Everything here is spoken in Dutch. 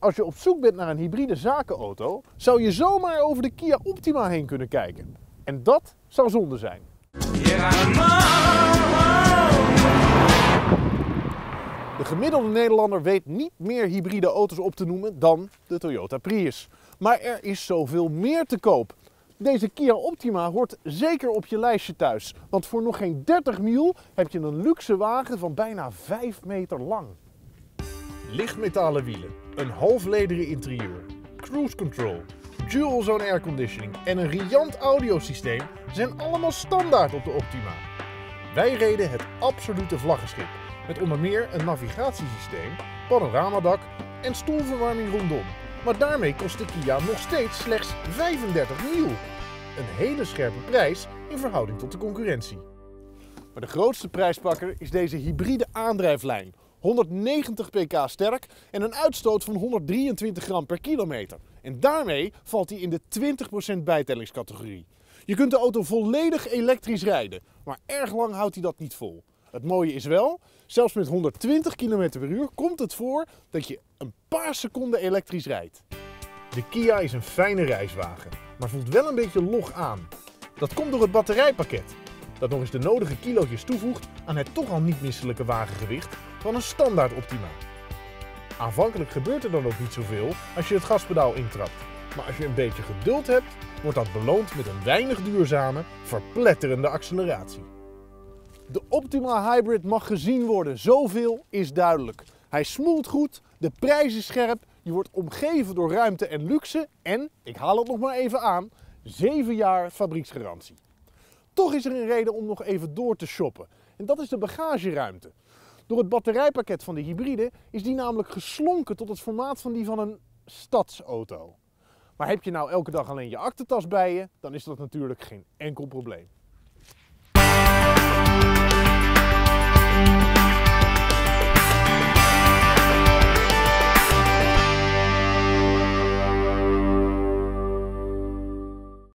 Als je op zoek bent naar een hybride zakenauto, zou je zomaar over de Kia Optima heen kunnen kijken. En dat zou zonde zijn. De gemiddelde Nederlander weet niet meer hybride auto's op te noemen dan de Toyota Prius. Maar er is zoveel meer te koop. Deze Kia Optima hoort zeker op je lijstje thuis. Want voor nog geen 30 mil heb je een luxe wagen van bijna 5 meter lang. Lichtmetalen wielen, een halflederen interieur, cruise control, dual zone airconditioning en een riant audiosysteem zijn allemaal standaard op de Optima. Wij reden het absolute vlaggenschip met onder meer een navigatiesysteem, panoramadak en stoelverwarming rondom. Maar daarmee kost de Kia nog steeds slechts 35 mil. Een hele scherpe prijs in verhouding tot de concurrentie. Maar de grootste prijspakker is deze hybride aandrijflijn. 190 pk sterk en een uitstoot van 123 gram per kilometer. En daarmee valt hij in de 20% bijtellingscategorie. Je kunt de auto volledig elektrisch rijden, maar erg lang houdt hij dat niet vol. Het mooie is wel, zelfs met 120 km per uur komt het voor dat je een paar seconden elektrisch rijdt. De Kia is een fijne reiswagen, maar voelt wel een beetje log aan. Dat komt door het batterijpakket, dat nog eens de nodige kilootjes toevoegt aan het toch al niet misselijke wagengewicht van een standaard Optima. Aanvankelijk gebeurt er dan ook niet zoveel als je het gaspedaal intrapt. Maar als je een beetje geduld hebt, wordt dat beloond met een weinig duurzame, verpletterende acceleratie. De Optima Hybrid mag gezien worden, zoveel is duidelijk. Hij smoelt goed, de prijs is scherp, je wordt omgeven door ruimte en luxe en, ik haal het nog maar even aan, 7 jaar fabrieksgarantie. Toch is er een reden om nog even door te shoppen en dat is de bagageruimte. Door het batterijpakket van de hybride is die namelijk geslonken tot het formaat van die van een stadsauto. Maar heb je nou elke dag alleen je aktentas bij je, dan is dat natuurlijk geen enkel probleem.